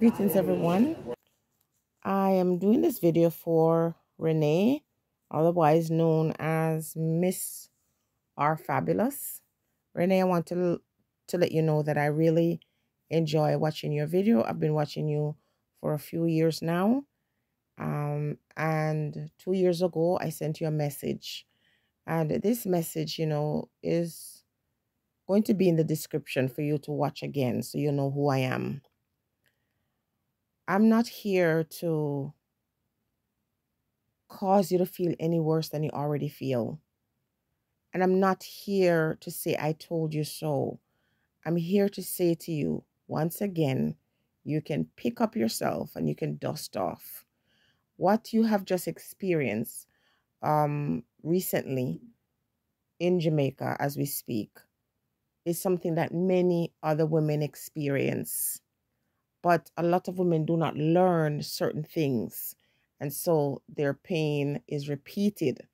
Greetings everyone. I am doing this video for Renee, otherwise known as Miss R Fabulous. Renee, I want to, to let you know that I really enjoy watching your video. I've been watching you for a few years now. Um, and two years ago, I sent you a message. And this message, you know, is going to be in the description for you to watch again so you know who I am. I'm not here to cause you to feel any worse than you already feel. And I'm not here to say, I told you so. I'm here to say to you, once again, you can pick up yourself and you can dust off. What you have just experienced um, recently in Jamaica as we speak is something that many other women experience but a lot of women do not learn certain things and so their pain is repeated.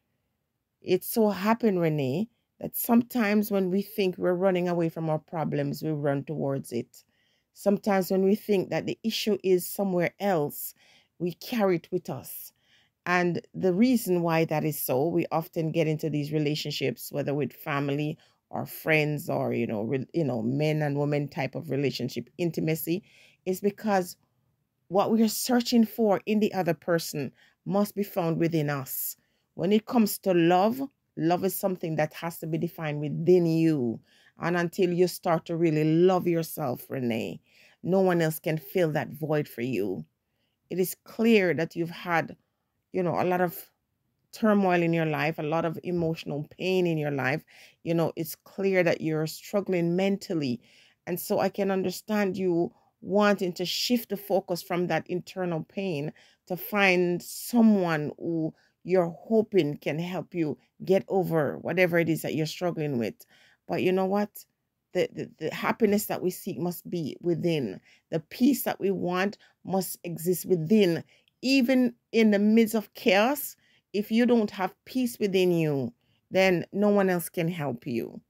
It so happened renee that sometimes when we think we're running away from our problems we run towards it. Sometimes when we think that the issue is somewhere else we carry it with us. And the reason why that is so we often get into these relationships whether with family or friends or you know you know men and women type of relationship intimacy is because what we are searching for in the other person must be found within us. When it comes to love, love is something that has to be defined within you. And until you start to really love yourself, Renee, no one else can fill that void for you. It is clear that you've had, you know, a lot of turmoil in your life, a lot of emotional pain in your life. You know, it's clear that you're struggling mentally. And so I can understand you wanting to shift the focus from that internal pain to find someone who you're hoping can help you get over whatever it is that you're struggling with. But you know what? The, the, the happiness that we seek must be within. The peace that we want must exist within. Even in the midst of chaos, if you don't have peace within you, then no one else can help you.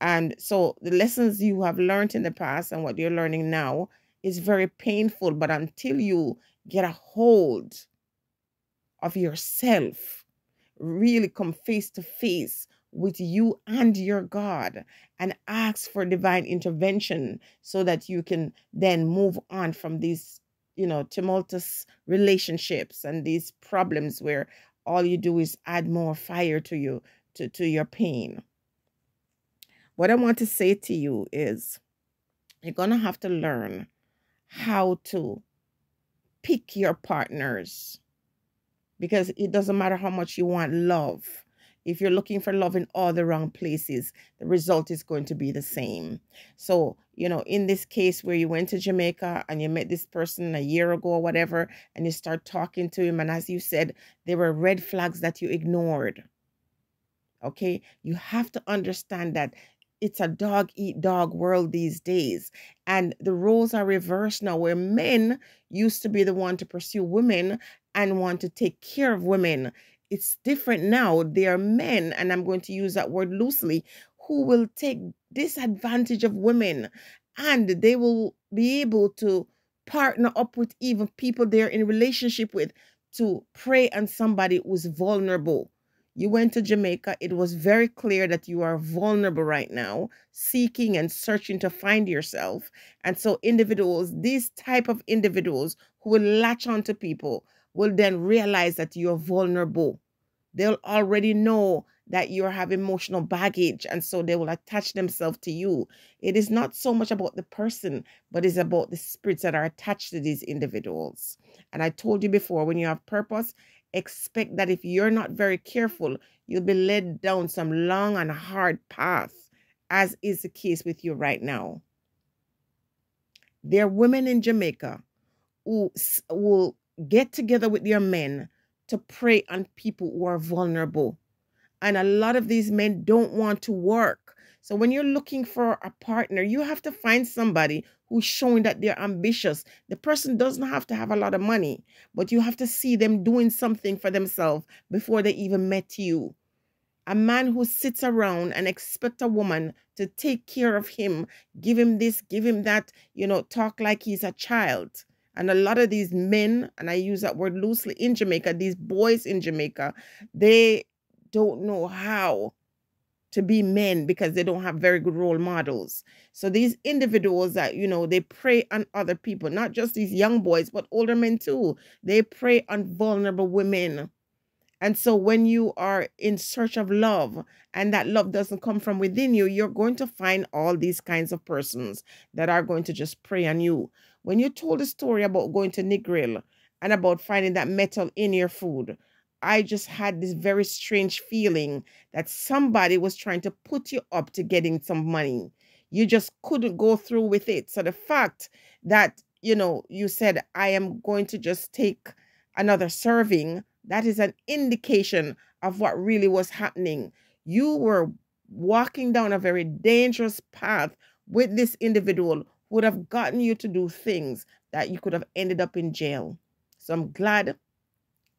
And so the lessons you have learned in the past and what you're learning now is very painful. But until you get a hold of yourself, really come face to face with you and your God and ask for divine intervention so that you can then move on from these, you know, tumultuous relationships and these problems where all you do is add more fire to you, to, to your pain. What I want to say to you is you're going to have to learn how to pick your partners because it doesn't matter how much you want love. If you're looking for love in all the wrong places, the result is going to be the same. So, you know, in this case where you went to Jamaica and you met this person a year ago or whatever, and you start talking to him, and as you said, there were red flags that you ignored. Okay, you have to understand that it's a dog eat dog world these days. And the roles are reversed now, where men used to be the one to pursue women and want to take care of women. It's different now. There are men, and I'm going to use that word loosely, who will take disadvantage of women and they will be able to partner up with even people they're in relationship with to prey on somebody who's vulnerable you went to Jamaica. It was very clear that you are vulnerable right now, seeking and searching to find yourself. And so individuals, these type of individuals who will latch on to people will then realize that you're vulnerable. They'll already know that you have emotional baggage and so they will attach themselves to you. It is not so much about the person, but it's about the spirits that are attached to these individuals. And I told you before, when you have purpose, expect that if you're not very careful, you'll be led down some long and hard path, as is the case with you right now. There are women in Jamaica who will get together with their men to prey on people who are vulnerable. And a lot of these men don't want to work. So when you're looking for a partner, you have to find somebody who's showing that they're ambitious. The person doesn't have to have a lot of money, but you have to see them doing something for themselves before they even met you. A man who sits around and expect a woman to take care of him, give him this, give him that, you know, talk like he's a child. And a lot of these men, and I use that word loosely in Jamaica, these boys in Jamaica, they don't know how to be men because they don't have very good role models. So these individuals that, you know, they prey on other people, not just these young boys, but older men too. They prey on vulnerable women and so when you are in search of love and that love doesn't come from within you, you're going to find all these kinds of persons that are going to just prey on you. When you told the story about going to Negril and about finding that metal in your food, I just had this very strange feeling that somebody was trying to put you up to getting some money. You just couldn't go through with it. So the fact that, you know, you said, I am going to just take another serving that is an indication of what really was happening. You were walking down a very dangerous path with this individual who would have gotten you to do things that you could have ended up in jail. So I'm glad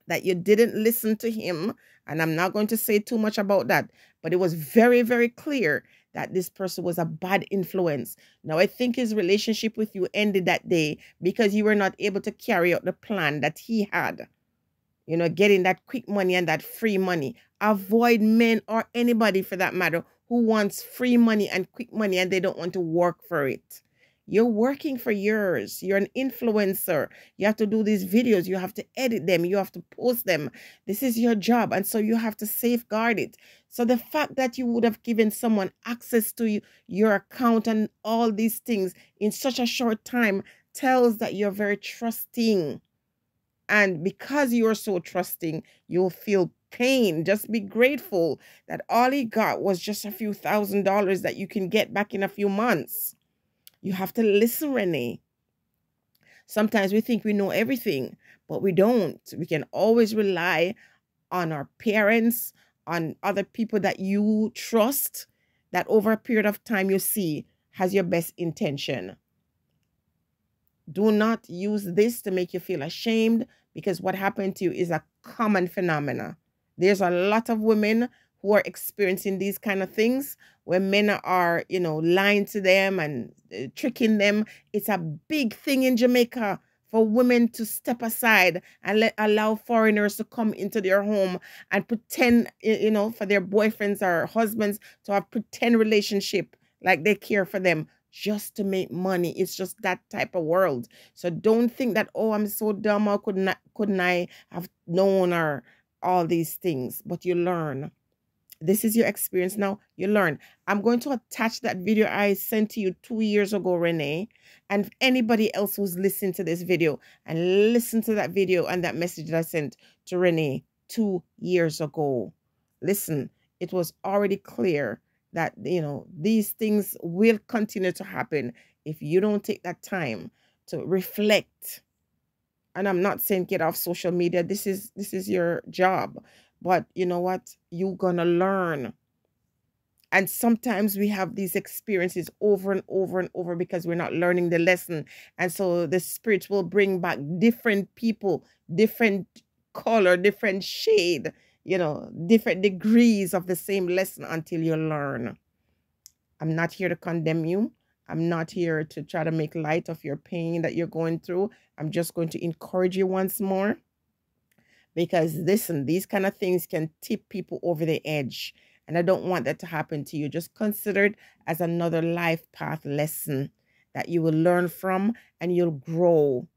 that you didn't listen to him. And I'm not going to say too much about that, but it was very, very clear that this person was a bad influence. Now, I think his relationship with you ended that day because you were not able to carry out the plan that he had you know, getting that quick money and that free money. Avoid men or anybody for that matter who wants free money and quick money and they don't want to work for it. You're working for yours. You're an influencer. You have to do these videos. You have to edit them. You have to post them. This is your job. And so you have to safeguard it. So the fact that you would have given someone access to your account and all these things in such a short time tells that you're very trusting and because you're so trusting, you'll feel pain. Just be grateful that all he got was just a few thousand dollars that you can get back in a few months. You have to listen, Renee. Sometimes we think we know everything, but we don't. We can always rely on our parents, on other people that you trust, that over a period of time you see has your best intention. Do not use this to make you feel ashamed because what happened to you is a common phenomena. There's a lot of women who are experiencing these kind of things where men are, you know, lying to them and uh, tricking them. It's a big thing in Jamaica for women to step aside and let allow foreigners to come into their home and pretend, you know, for their boyfriends or husbands to have pretend relationship like they care for them just to make money. It's just that type of world. So don't think that, oh, I'm so dumb. How couldn't I, couldn't I have known or all these things? But you learn. This is your experience now. You learn. I'm going to attach that video I sent to you two years ago, Renee. And anybody else who's listening to this video and listen to that video and that message that I sent to Renee two years ago. Listen, it was already clear that you know these things will continue to happen if you don't take that time to reflect and i'm not saying get off social media this is this is your job but you know what you're gonna learn and sometimes we have these experiences over and over and over because we're not learning the lesson and so the spirit will bring back different people different color different shade you know, different degrees of the same lesson until you learn. I'm not here to condemn you. I'm not here to try to make light of your pain that you're going through. I'm just going to encourage you once more because listen, these kind of things can tip people over the edge. And I don't want that to happen to you. Just consider it as another life path lesson that you will learn from and you'll grow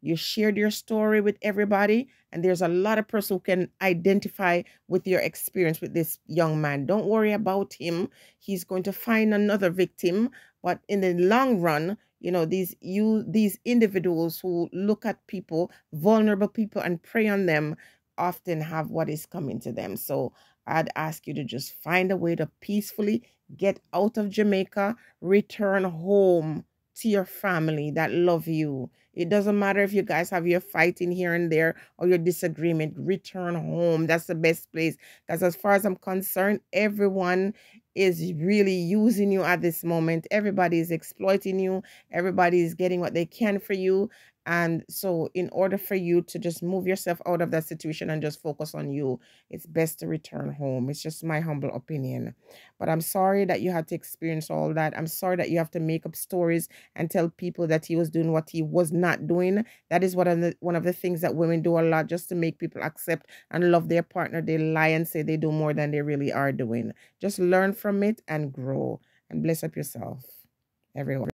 you shared your story with everybody and there's a lot of person who can identify with your experience with this young man don't worry about him he's going to find another victim but in the long run you know these you these individuals who look at people vulnerable people and prey on them often have what is coming to them so i'd ask you to just find a way to peacefully get out of jamaica return home to your family that love you it doesn't matter if you guys have your fighting here and there or your disagreement. Return home. That's the best place. Because as far as I'm concerned, everyone is really using you at this moment. Everybody is exploiting you. Everybody is getting what they can for you. And so, in order for you to just move yourself out of that situation and just focus on you, it's best to return home. It's just my humble opinion. But I'm sorry that you had to experience all that. I'm sorry that you have to make up stories and tell people that he was doing what he was not doing. That is one of the one of the things that women do a lot just to make people accept and love their partner. They lie and say they do more than they really are doing. Just learn from it and grow and bless up yourself, everyone.